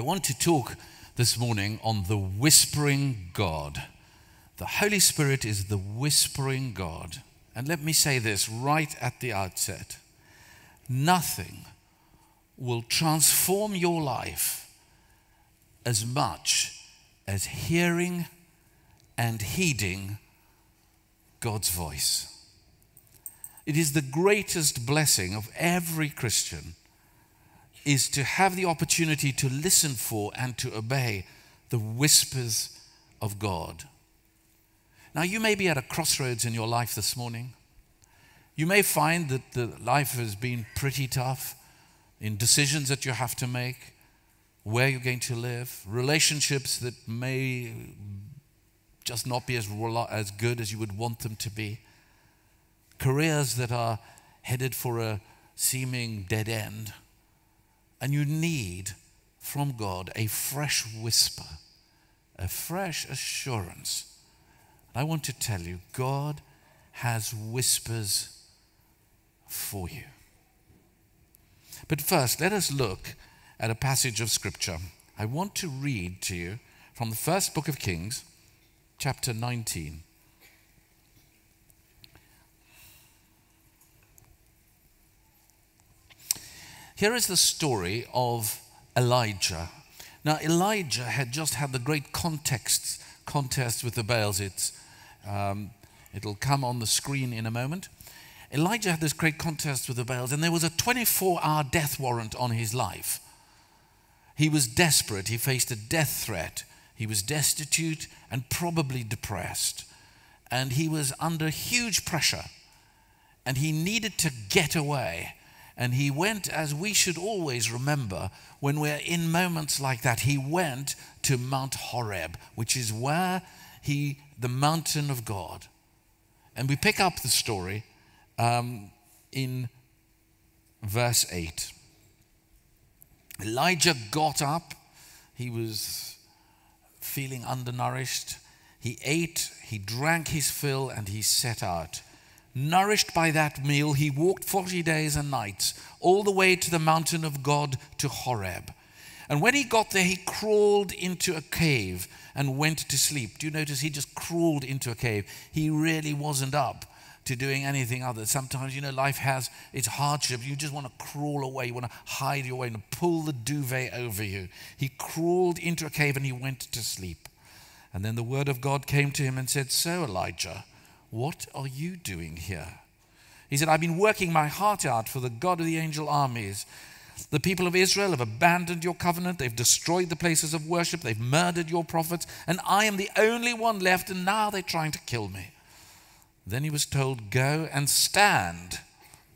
I want to talk this morning on the whispering God. The Holy Spirit is the whispering God. And let me say this right at the outset nothing will transform your life as much as hearing and heeding God's voice. It is the greatest blessing of every Christian is to have the opportunity to listen for and to obey the whispers of God. Now, you may be at a crossroads in your life this morning. You may find that the life has been pretty tough in decisions that you have to make, where you're going to live, relationships that may just not be as, as good as you would want them to be, careers that are headed for a seeming dead end. And you need from God a fresh whisper, a fresh assurance. And I want to tell you, God has whispers for you. But first, let us look at a passage of Scripture. I want to read to you from the first book of Kings, chapter 19. Here is the story of Elijah. Now, Elijah had just had the great context, contest with the Baals. It's, um, it'll come on the screen in a moment. Elijah had this great contest with the Baals, and there was a 24 hour death warrant on his life. He was desperate. He faced a death threat. He was destitute and probably depressed. And he was under huge pressure. And he needed to get away. And he went, as we should always remember, when we're in moments like that, he went to Mount Horeb, which is where he, the mountain of God. And we pick up the story um, in verse 8. Elijah got up. He was feeling undernourished. He ate, he drank his fill, and he set out. Nourished by that meal, he walked 40 days and nights all the way to the mountain of God to Horeb. And when he got there, he crawled into a cave and went to sleep. Do you notice he just crawled into a cave? He really wasn't up to doing anything other. Sometimes, you know, life has its hardships. You just want to crawl away. You want to hide your way and pull the duvet over you. He crawled into a cave and he went to sleep. And then the word of God came to him and said, So, Elijah, what are you doing here? He said, I've been working my heart out for the God of the angel armies. The people of Israel have abandoned your covenant. They've destroyed the places of worship. They've murdered your prophets. And I am the only one left, and now they're trying to kill me. Then he was told, Go and stand.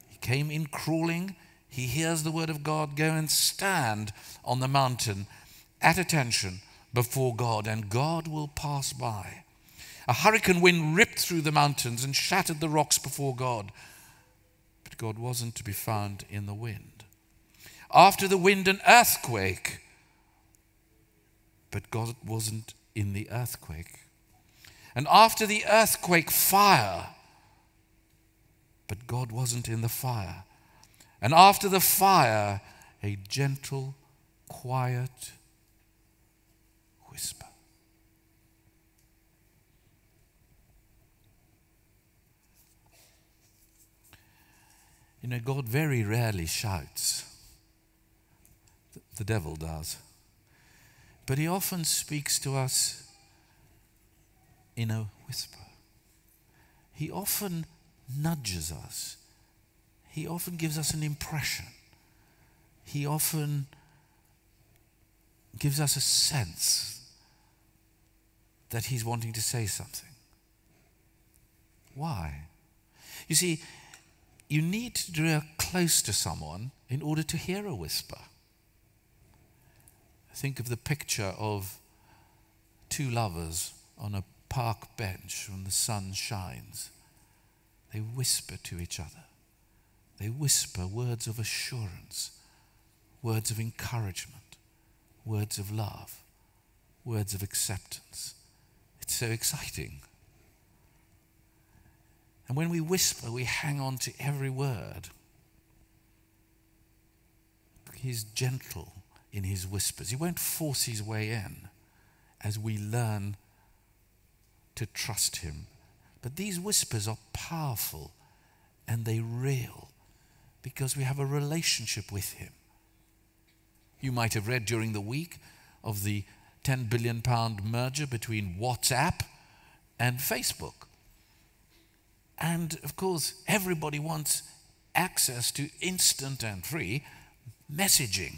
He came in crawling. He hears the word of God. Go and stand on the mountain at attention before God, and God will pass by. A hurricane wind ripped through the mountains and shattered the rocks before God. But God wasn't to be found in the wind. After the wind, an earthquake. But God wasn't in the earthquake. And after the earthquake, fire. But God wasn't in the fire. And after the fire, a gentle, quiet whisper. You know, God very rarely shouts. The devil does. But he often speaks to us in a whisper. He often nudges us. He often gives us an impression. He often gives us a sense that he's wanting to say something. Why? You see, you need to draw close to someone in order to hear a whisper. Think of the picture of two lovers on a park bench when the sun shines. They whisper to each other. They whisper words of assurance, words of encouragement, words of love, words of acceptance. It's so exciting. And when we whisper, we hang on to every word. He's gentle, in his whispers. He won't force his way in as we learn to trust him. But these whispers are powerful and they're real because we have a relationship with him. You might have read during the week of the 10 billion pound merger between WhatsApp and Facebook. And of course, everybody wants access to instant and free messaging.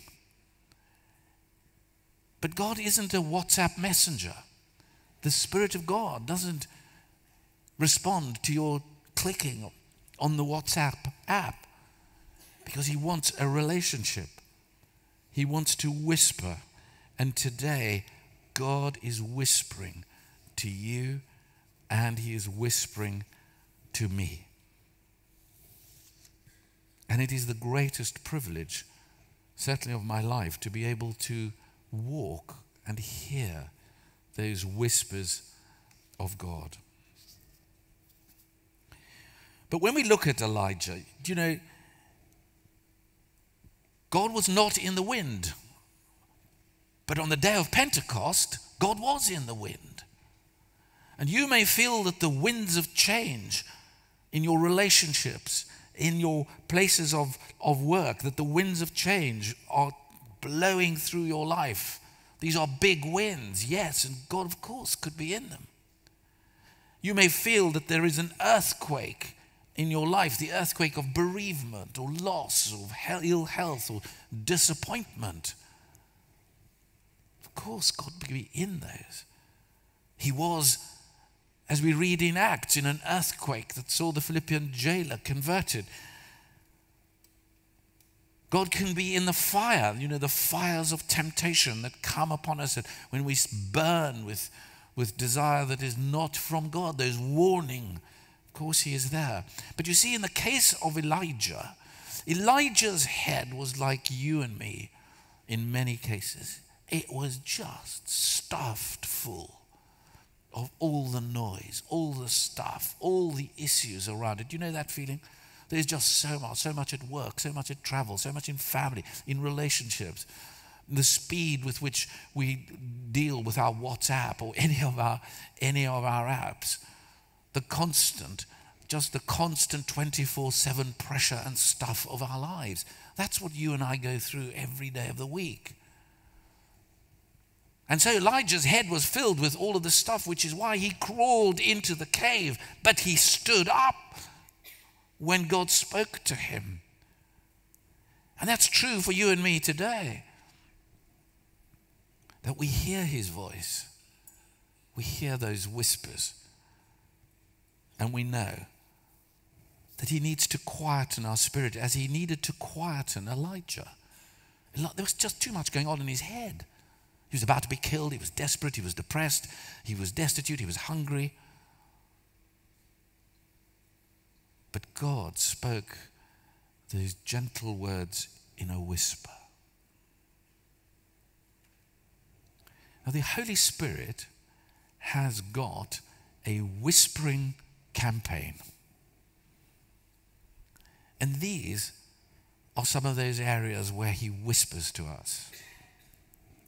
But God isn't a WhatsApp messenger. The Spirit of God doesn't respond to your clicking on the WhatsApp app because He wants a relationship. He wants to whisper. And today, God is whispering to you and He is whispering to me. And it is the greatest privilege, certainly of my life, to be able to walk and hear those whispers of God. But when we look at Elijah, you know, God was not in the wind. But on the day of Pentecost, God was in the wind. And you may feel that the winds of change in your relationships, in your places of, of work, that the winds of change are blowing through your life. These are big winds, yes, and God, of course, could be in them. You may feel that there is an earthquake in your life the earthquake of bereavement or loss or ill health or disappointment. Of course, God could be in those. He was, as we read in Acts, in an earthquake that saw the Philippian jailer converted. God can be in the fire, you know, the fires of temptation that come upon us when we burn with, with desire that is not from God. There's warning. Of course, He is there. But you see, in the case of Elijah, Elijah's head was like you and me in many cases. It was just stuffed full of all the noise, all the stuff, all the issues around it. You know that feeling? There's just so much, so much at work, so much at travel, so much in family, in relationships. The speed with which we deal with our WhatsApp or any of our any of our apps, the constant, just the constant 24-7 pressure and stuff of our lives. That's what you and I go through every day of the week. And so Elijah's head was filled with all of the stuff, which is why he crawled into the cave, but he stood up when God spoke to him. And that's true for you and me today. That we hear his voice, we hear those whispers, and we know that he needs to quieten our spirit as he needed to quieten Elijah. There was just too much going on in his head. He was about to be killed, he was desperate, he was depressed, he was destitute, he was hungry. But God spoke those gentle words in a whisper. Now, the Holy Spirit has got a whispering campaign. And these are some of those areas where He whispers to us.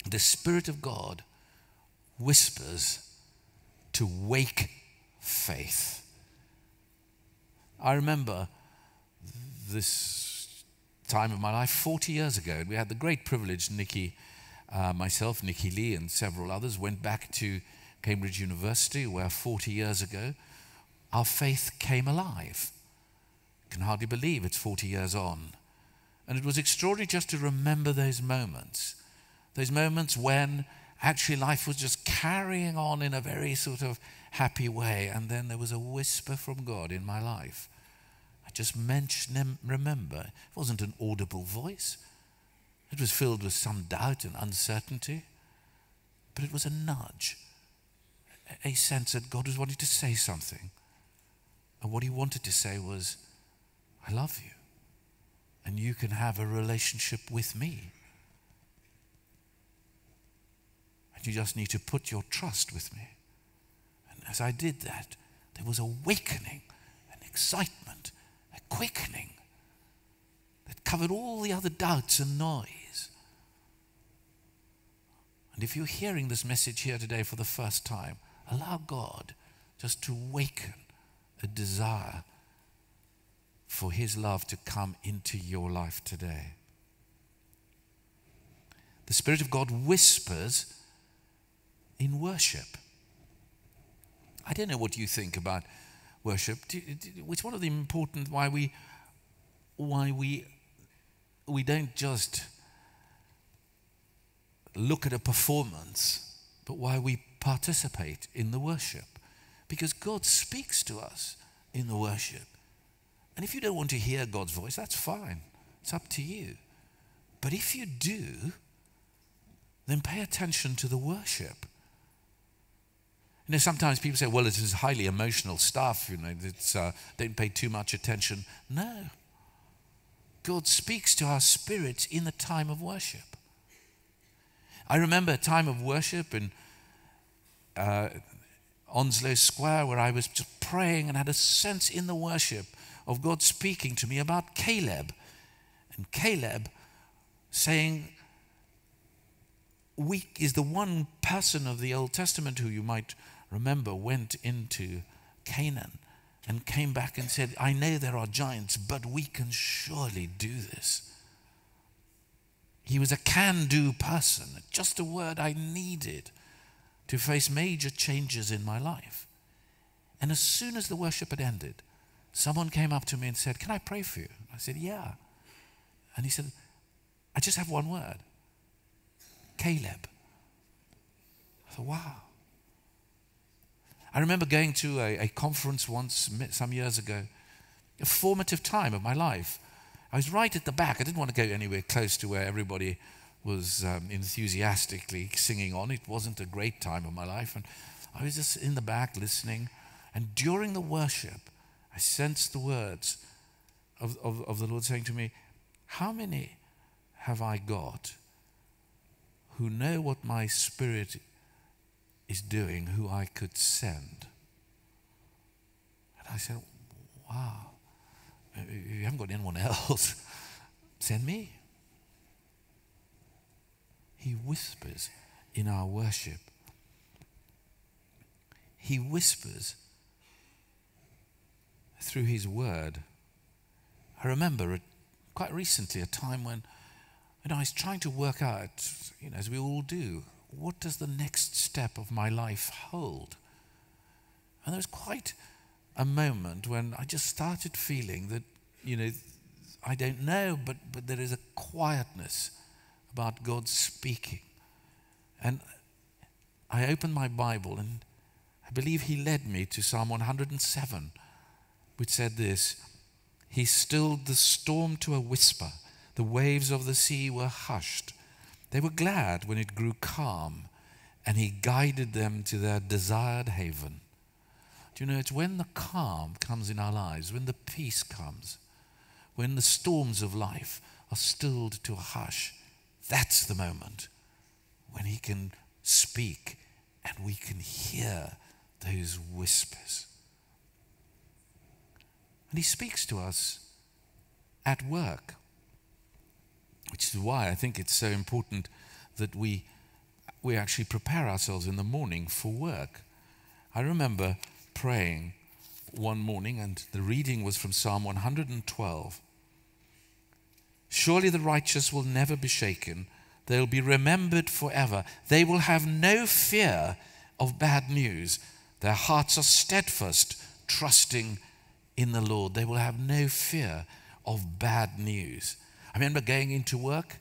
The Spirit of God whispers to wake faith. I remember this time of my life 40 years ago, and we had the great privilege, Nicky, uh, myself, Nicky Lee, and several others went back to Cambridge University, where 40 years ago our faith came alive. Can hardly believe it's 40 years on. And it was extraordinary just to remember those moments. Those moments when actually life was just carrying on in a very sort of happy way. And then there was a whisper from God in my life. I just mentioned, remember, it wasn't an audible voice. It was filled with some doubt and uncertainty. But it was a nudge, a sense that God was wanting to say something. And what he wanted to say was, I love you. And you can have a relationship with me. And you just need to put your trust with me. And as I did that, there was awakening an excitement, a quickening that covered all the other doubts and noise. And if you're hearing this message here today for the first time, allow God just to waken a desire for His love to come into your life today. The Spirit of God whispers in worship. I don't know what you think about worship. It's one of the important why we why we we don't just look at a performance, but why we participate in the worship. Because God speaks to us in the worship. And if you don't want to hear God's voice, that's fine. It's up to you. But if you do, then pay attention to the worship. You know, sometimes people say, well, it is highly emotional stuff, you know, it's, uh, don't pay too much attention. No. God speaks to our spirits in the time of worship. I remember a time of worship in uh, Onslow Square where I was just praying and had a sense in the worship of God speaking to me about Caleb. And Caleb saying, we is the one person of the Old Testament who you might remember, went into Canaan and came back and said, I know there are giants, but we can surely do this. He was a can do person, just a word I needed to face major changes in my life. And as soon as the worship had ended, someone came up to me and said, Can I pray for you? I said, Yeah. And he said, I just have one word Caleb. I thought, Wow. I remember going to a, a conference once, some years ago, a formative time of my life. I was right at the back. I didn't want to go anywhere close to where everybody was um, enthusiastically singing on. It wasn't a great time of my life. And I was just in the back listening. And during the worship, I sensed the words of, of, of the Lord saying to me, How many have I got who know what my spirit is doing who I could send. And I said, Wow, you haven't got anyone else. send me. He whispers in our worship. He whispers through His Word. I remember quite recently a time when you I was trying to work out, you know, as we all do, what does the next step of my life hold? And there was quite a moment when I just started feeling that, you know, I don't know, but, but there is a quietness about God speaking. And I opened my Bible and I believe He led me to Psalm 107, which said this He stilled the storm to a whisper, the waves of the sea were hushed. They were glad when it grew calm and he guided them to their desired haven. Do you know, it's when the calm comes in our lives, when the peace comes, when the storms of life are stilled to a hush, that's the moment when he can speak and we can hear those whispers. And he speaks to us at work which is why I think it's so important that we, we actually prepare ourselves in the morning for work. I remember praying one morning, and the reading was from Psalm 112. Surely the righteous will never be shaken, they'll be remembered forever. They will have no fear of bad news. Their hearts are steadfast, trusting in the Lord. They will have no fear of bad news. I remember going into work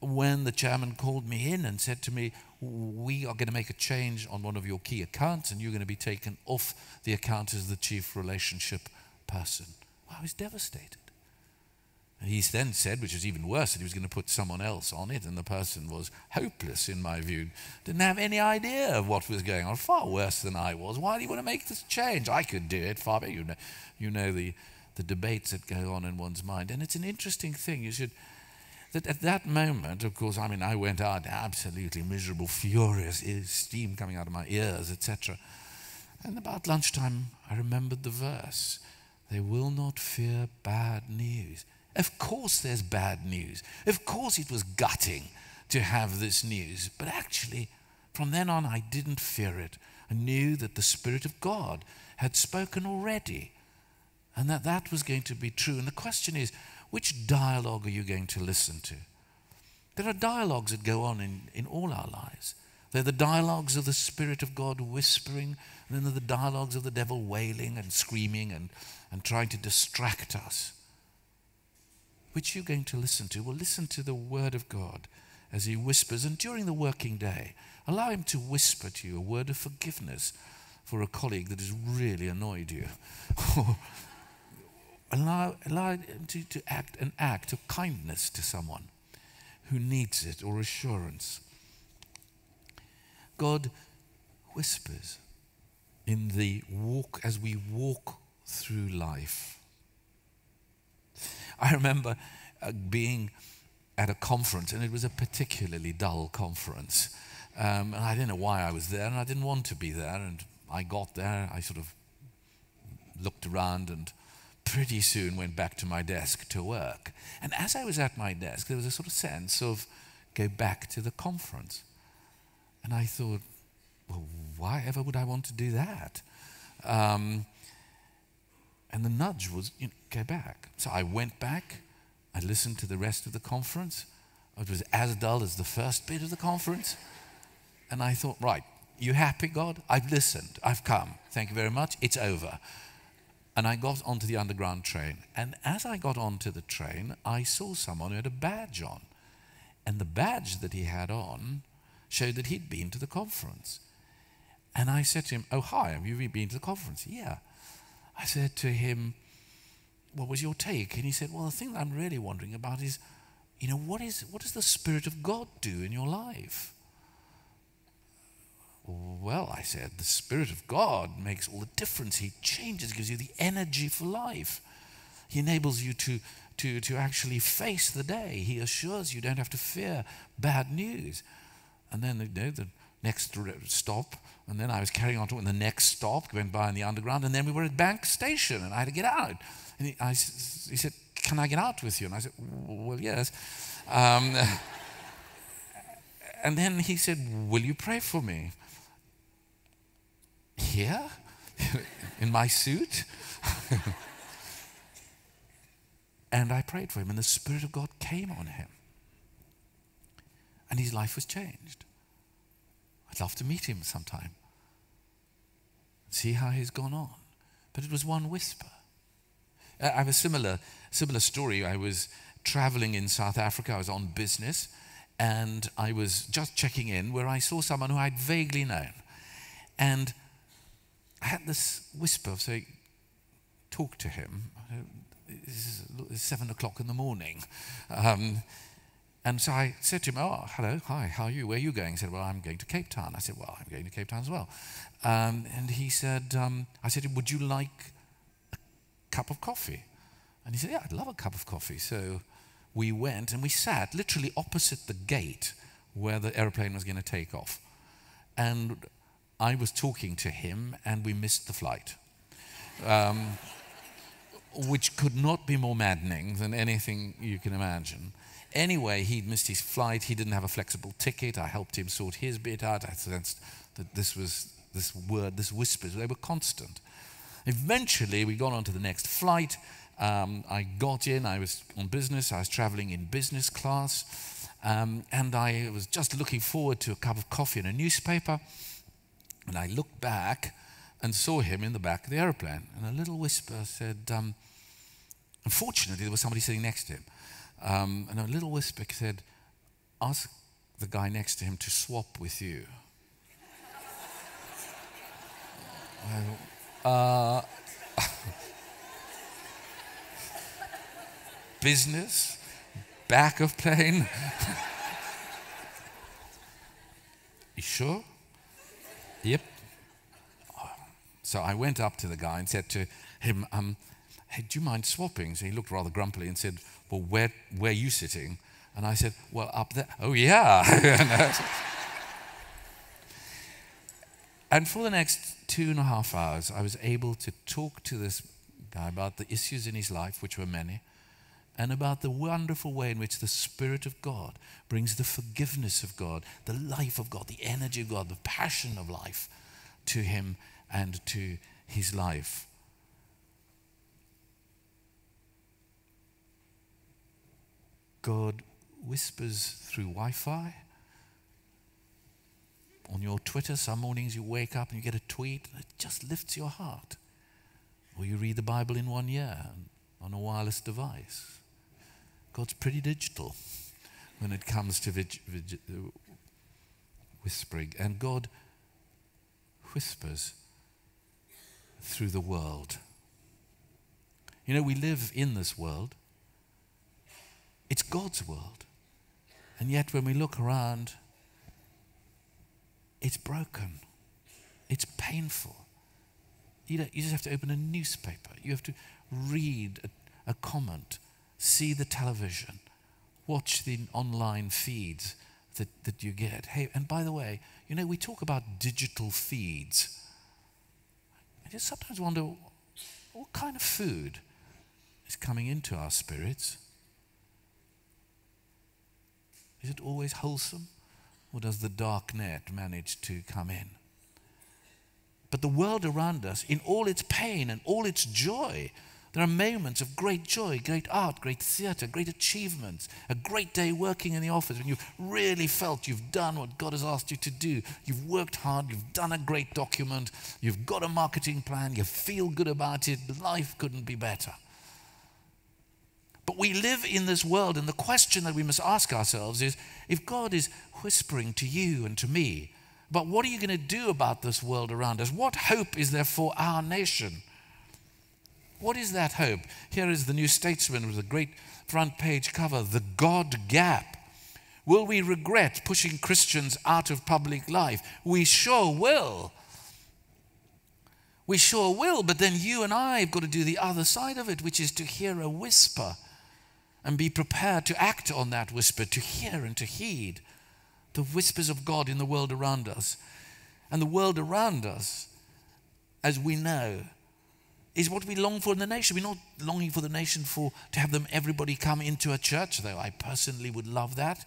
when the chairman called me in and said to me, We are going to make a change on one of your key accounts, and you're going to be taken off the account as the chief relationship person. I was devastated. He then said, which was even worse, that he was going to put someone else on it, and the person was hopeless, in my view. Didn't have any idea of what was going on, far worse than I was. Why do you want to make this change? I could do it far better. You know, you know the the debates that go on in one's mind. And it's an interesting thing. You should, that at that moment, of course, I mean, I went out absolutely miserable, furious, eh, steam coming out of my ears, etc. And about lunchtime, I remembered the verse They will not fear bad news. Of course, there's bad news. Of course, it was gutting to have this news. But actually, from then on, I didn't fear it. I knew that the Spirit of God had spoken already and that that was going to be true. And the question is, which dialogue are you going to listen to? There are dialogues that go on in, in all our lives. They're the dialogues of the Spirit of God whispering, and then there are the dialogues of the devil wailing and screaming and, and trying to distract us. Which you're you going to listen to? Well, listen to the Word of God as He whispers. And during the working day, allow Him to whisper to you a word of forgiveness for a colleague that has really annoyed you. allow, allow Him to, to act an act of kindness to someone who needs it or assurance. God whispers in the walk as we walk through life. I remember uh, being at a conference, and it was a particularly dull conference. Um, and I didn't know why I was there, and I didn't want to be there. And I got there, I sort of looked around and pretty soon went back to my desk to work. And as I was at my desk, there was a sort of sense of go back to the conference. And I thought, well, why ever would I want to do that? Um, and the nudge was, you know, go back. So I went back. I listened to the rest of the conference. It was as dull as the first bit of the conference. And I thought, right, you happy, God? I've listened. I've come. Thank you very much. It's over. And I got onto the underground train. And as I got onto the train, I saw someone who had a badge on. And the badge that he had on showed that he'd been to the conference. And I said to him, Oh, hi, have you been to the conference? Yeah. I said to him, What was your take? And he said, Well, the thing that I'm really wondering about is, you know, what, is, what does the Spirit of God do in your life? Well, I said, the Spirit of God makes all the difference. He changes, gives you the energy for life. He enables you to, to, to actually face the day. He assures you don't have to fear bad news. And then you know, the next stop, and then I was carrying on to the next stop, went by in the underground, and then we were at Bank Station, and I had to get out. And he, I, he said, Can I get out with you? And I said, Well, yes. Um, and then he said, Will you pray for me? Here in my suit. and I prayed for him, and the Spirit of God came on him. And his life was changed. I'd love to meet him sometime, see how he's gone on. But it was one whisper. I have a similar, similar story. I was traveling in South Africa, I was on business, and I was just checking in where I saw someone who I'd vaguely known. And I had this whisper of saying, talk to him. It's seven o'clock in the morning. Um, and so I said to him, Oh, hello, hi, how are you? Where are you going? He said, Well, I'm going to Cape Town. I said, Well, I'm going to Cape Town as well. Um, and he said, um, I said, Would you like a cup of coffee? And he said, Yeah, I'd love a cup of coffee. So we went and we sat literally opposite the gate where the airplane was going to take off. And I was talking to him and we missed the flight. Um, which could not be more maddening than anything you can imagine. Anyway, he'd missed his flight. He didn't have a flexible ticket. I helped him sort his bit out. I sensed that this was this word, this whispers, they were constant. Eventually, we got on to the next flight. Um, I got in. I was on business. I was traveling in business class. Um, and I was just looking forward to a cup of coffee and a newspaper. And I looked back and saw him in the back of the aeroplane. And a little whisper said, um, Unfortunately, there was somebody sitting next to him. Um, and a little whisper said, Ask the guy next to him to swap with you. uh, business, back of plane. you sure? Yep. So I went up to the guy and said to him, um, Hey, do you mind swapping? So he looked rather grumpily and said, Well, where, where are you sitting? And I said, Well, up there. Oh, yeah. and for the next two and a half hours, I was able to talk to this guy about the issues in his life, which were many, and about the wonderful way in which the Spirit of God brings the forgiveness of God, the life of God, the energy of God, the passion of life to him and to his life. God whispers through Wi Fi. On your Twitter, some mornings you wake up and you get a tweet, it just lifts your heart. Or you read the Bible in one year on a wireless device. God's pretty digital when it comes to vig- vig- whispering. And God whispers through the world. You know, we live in this world, it's God's world. And yet, when we look around, it's broken, it's painful. You, you just have to open a newspaper, you have to read a, a comment, see the television, watch the online feeds that, that you get. Hey, and by the way, you know, we talk about digital feeds. I just sometimes wonder what kind of food is coming into our spirits. Is it always wholesome? Or does the dark net manage to come in? But the world around us, in all its pain and all its joy, there are moments of great joy, great art, great theatre, great achievements, a great day working in the office when you've really felt you've done what God has asked you to do. You've worked hard, you've done a great document, you've got a marketing plan, you feel good about it, life couldn't be better. But we live in this world, and the question that we must ask ourselves is if God is whispering to you and to me, but what are you going to do about this world around us? What hope is there for our nation? What is that hope? Here is the New Statesman with a great front page cover The God Gap. Will we regret pushing Christians out of public life? We sure will. We sure will, but then you and I have got to do the other side of it, which is to hear a whisper and be prepared to act on that whisper, to hear and to heed the whispers of God in the world around us. And the world around us, as we know, is what we long for in the nation. We're not longing for the nation for to have them everybody come into a church, though I personally would love that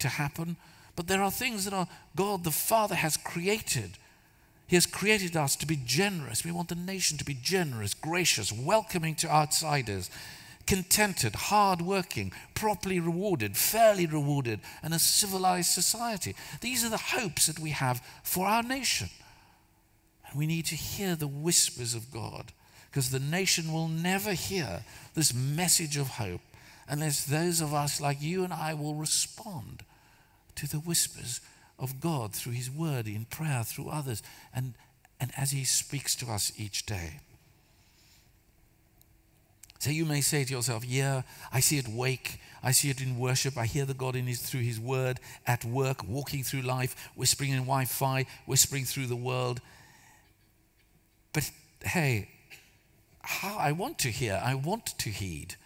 to happen. But there are things that are God the Father has created. He has created us to be generous. We want the nation to be generous, gracious, welcoming to outsiders, contented, hardworking, properly rewarded, fairly rewarded, and a civilized society. These are the hopes that we have for our nation. And we need to hear the whispers of God because the nation will never hear this message of hope unless those of us like you and I will respond to the whispers of God through His Word, in prayer, through others, and, and as He speaks to us each day. So you may say to yourself, Yeah, I see it wake, I see it in worship, I hear the God in his through his word, at work, walking through life, whispering in Wi-Fi, whispering through the world. But hey, how I want to hear, I want to heed.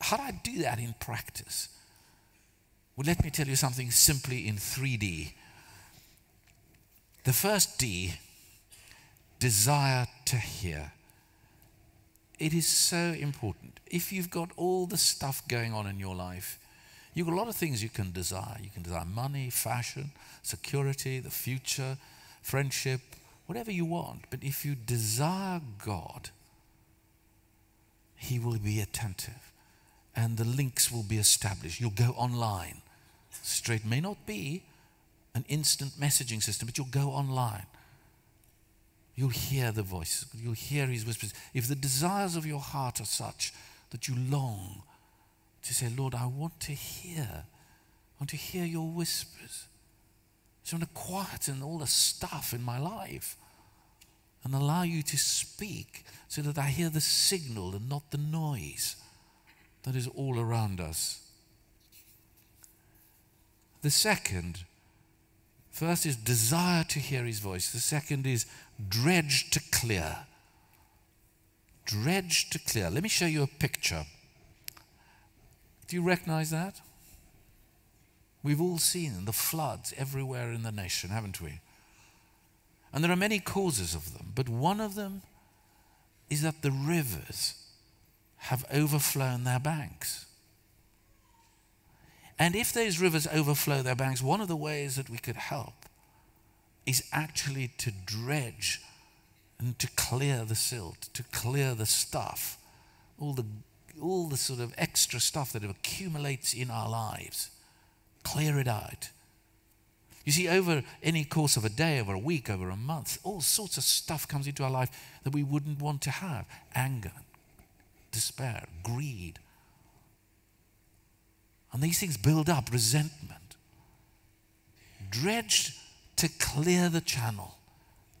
How do I do that in practice? Well, let me tell you something simply in 3D. The first D, desire to hear. It is so important. If you've got all the stuff going on in your life, you've got a lot of things you can desire. You can desire money, fashion, security, the future, friendship, whatever you want. But if you desire God, He will be attentive and the links will be established. You'll go online. Straight may not be an instant messaging system, but you'll go online You'll hear the voice, you'll hear his whispers. If the desires of your heart are such that you long to say, Lord, I want to hear, I want to hear your whispers. I want to quieten all the stuff in my life and allow you to speak so that I hear the signal and not the noise that is all around us. The second First is desire to hear his voice. The second is dredge to clear. Dredge to clear. Let me show you a picture. Do you recognize that? We've all seen the floods everywhere in the nation, haven't we? And there are many causes of them, but one of them is that the rivers have overflown their banks. And if those rivers overflow their banks, one of the ways that we could help is actually to dredge and to clear the silt, to clear the stuff, all the, all the sort of extra stuff that accumulates in our lives. Clear it out. You see, over any course of a day, over a week, over a month, all sorts of stuff comes into our life that we wouldn't want to have anger, despair, greed, and these things build up resentment. Dredged to clear the channel,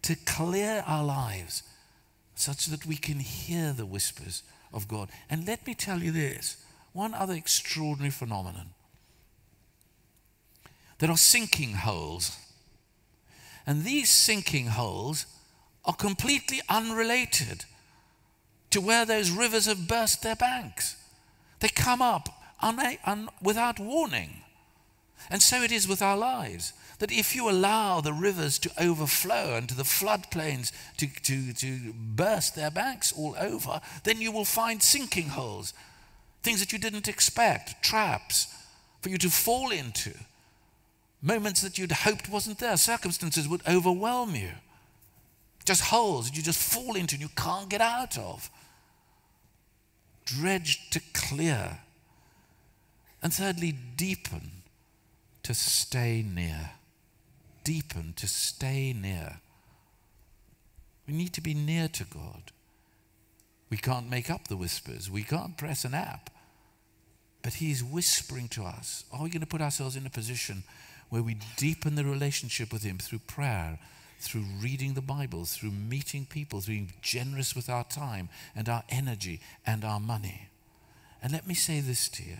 to clear our lives, such that we can hear the whispers of God. And let me tell you this one other extraordinary phenomenon. There are sinking holes. And these sinking holes are completely unrelated to where those rivers have burst their banks. They come up without warning. And so it is with our lives. That if you allow the rivers to overflow and to the floodplains to, to, to burst their banks all over, then you will find sinking holes, things that you didn't expect, traps for you to fall into, moments that you'd hoped wasn't there, circumstances would overwhelm you. Just holes that you just fall into and you can't get out of. Dredged to clear and thirdly, deepen to stay near. Deepen to stay near. We need to be near to God. We can't make up the whispers, we can't press an app. But He's whispering to us. Are we going to put ourselves in a position where we deepen the relationship with Him through prayer, through reading the Bible, through meeting people, through being generous with our time and our energy and our money? And let me say this to you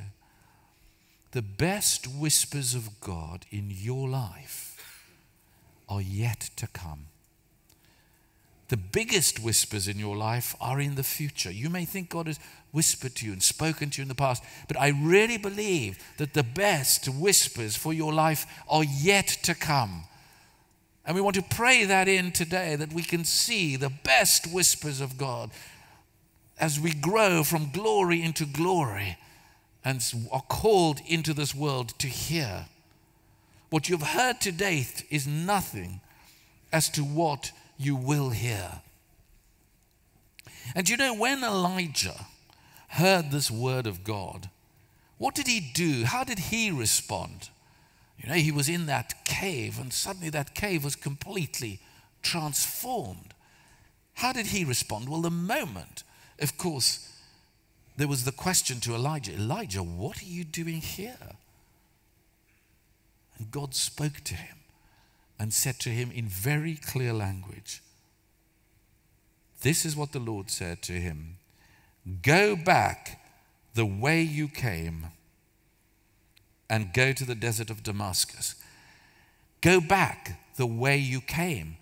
the best whispers of God in your life are yet to come. The biggest whispers in your life are in the future. You may think God has whispered to you and spoken to you in the past, but I really believe that the best whispers for your life are yet to come. And we want to pray that in today that we can see the best whispers of God as we grow from glory into glory and are called into this world to hear. What you've heard to date is nothing as to what you will hear. And you know, when Elijah heard this word of God, what did he do? How did he respond? You know, he was in that cave, and suddenly that cave was completely transformed. How did he respond? Well, the moment, of course, there was the question to Elijah Elijah, what are you doing here? And God spoke to him and said to him in very clear language, This is what the Lord said to him Go back the way you came and go to the desert of Damascus. Go back the way you came.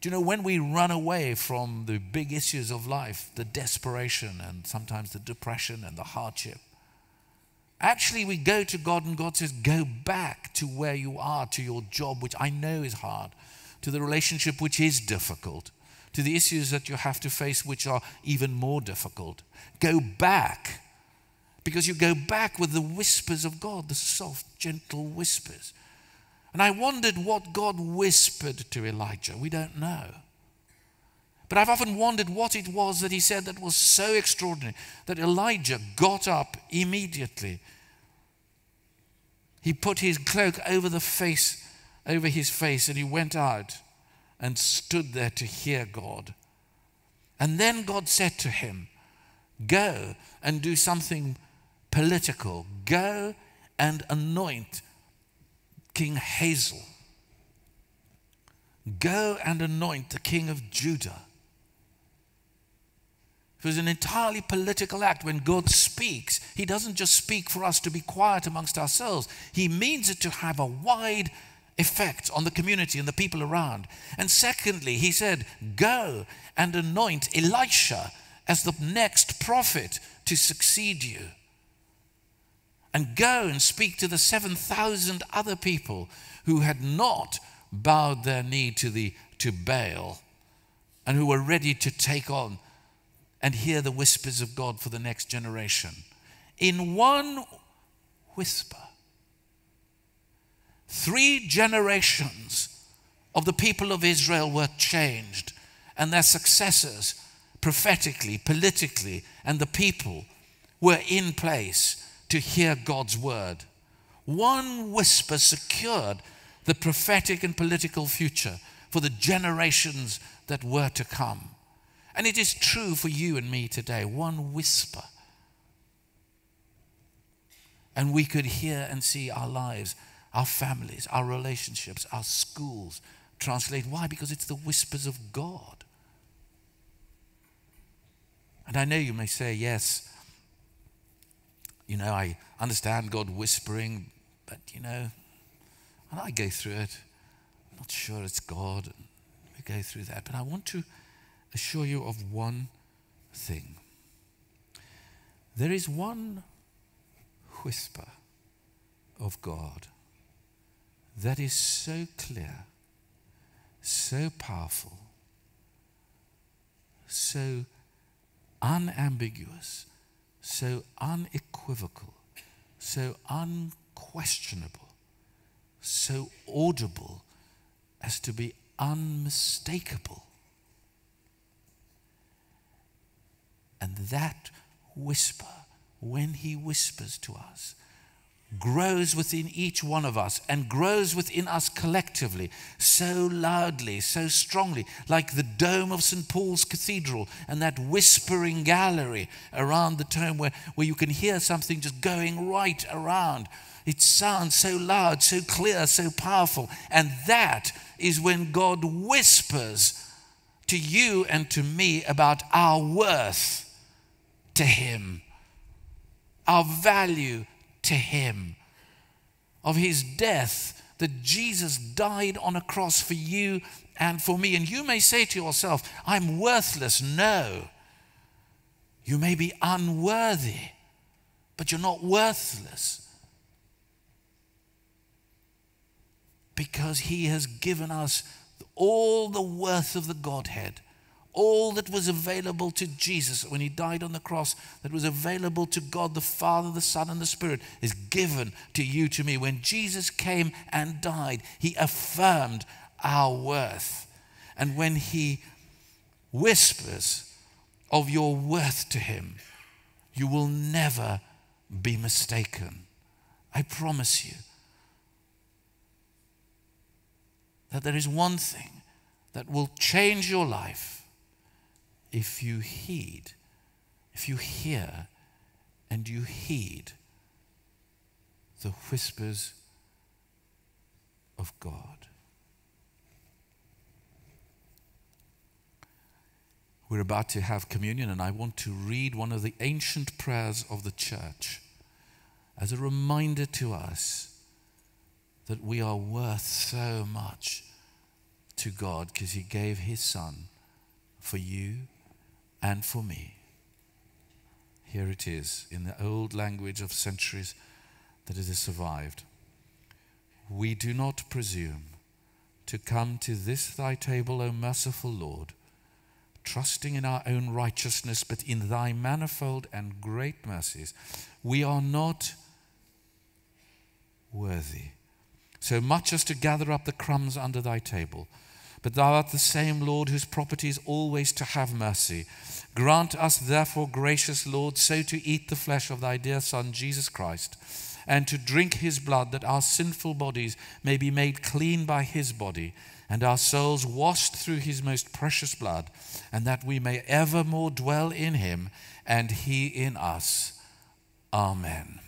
Do you know when we run away from the big issues of life, the desperation and sometimes the depression and the hardship? Actually, we go to God and God says, Go back to where you are, to your job, which I know is hard, to the relationship which is difficult, to the issues that you have to face which are even more difficult. Go back because you go back with the whispers of God, the soft, gentle whispers. And I wondered what God whispered to Elijah. We don't know. But I've often wondered what it was that he said that was so extraordinary that Elijah got up immediately. He put his cloak over the face, over his face, and he went out and stood there to hear God. And then God said to him, Go and do something political. Go and anoint King Hazael. Go and anoint the king of Judah. It was an entirely political act. When God speaks, He doesn't just speak for us to be quiet amongst ourselves, He means it to have a wide effect on the community and the people around. And secondly, He said, Go and anoint Elisha as the next prophet to succeed you and go and speak to the 7,000 other people who had not bowed their knee to, the, to Baal and who were ready to take on and hear the whispers of God for the next generation. In one whisper, three generations of the people of Israel were changed, and their successors, prophetically, politically, and the people were in place to hear God's word. One whisper secured the prophetic and political future for the generations that were to come. And it is true for you and me today. One whisper. And we could hear and see our lives, our families, our relationships, our schools translate. Why? Because it's the whispers of God. And I know you may say, yes, you know, I understand God whispering, but you know, and I go through it. I'm not sure it's God. We go through that. But I want to assure you of one thing there is one whisper of God that is so clear, so powerful, so unambiguous, so unequivocal, so unquestionable, so audible as to be unmistakable. And that whisper, when he whispers to us, grows within each one of us and grows within us collectively so loudly, so strongly, like the dome of St. Paul's Cathedral and that whispering gallery around the dome where, where you can hear something just going right around. It sounds so loud, so clear, so powerful. And that is when God whispers to you and to me about our worth to Him, our value to Him, of His death, that Jesus died on a cross for you and for me. And you may say to yourself, I'm worthless. No. You may be unworthy, but you're not worthless. Because He has given us all the worth of the Godhead all that was available to Jesus when he died on the cross, that was available to God the Father, the Son, and the Spirit, is given to you, to me. When Jesus came and died, he affirmed our worth. And when he whispers of your worth to him, you will never be mistaken. I promise you that there is one thing that will change your life if you heed, if you hear and you heed the whispers of God. We're about to have communion, and I want to read one of the ancient prayers of the church as a reminder to us that we are worth so much to God because He gave His Son for you and for me. Here it is in the old language of centuries that it has survived. We do not presume to come to this thy table, O merciful Lord, trusting in our own righteousness, but in thy manifold and great mercies. We are not worthy so much as to gather up the crumbs under thy table. But thou art the same Lord whose property is always to have mercy. Grant us, therefore, gracious Lord, so to eat the flesh of thy dear Son, Jesus Christ, and to drink his blood, that our sinful bodies may be made clean by his body, and our souls washed through his most precious blood, and that we may evermore dwell in him, and he in us. Amen.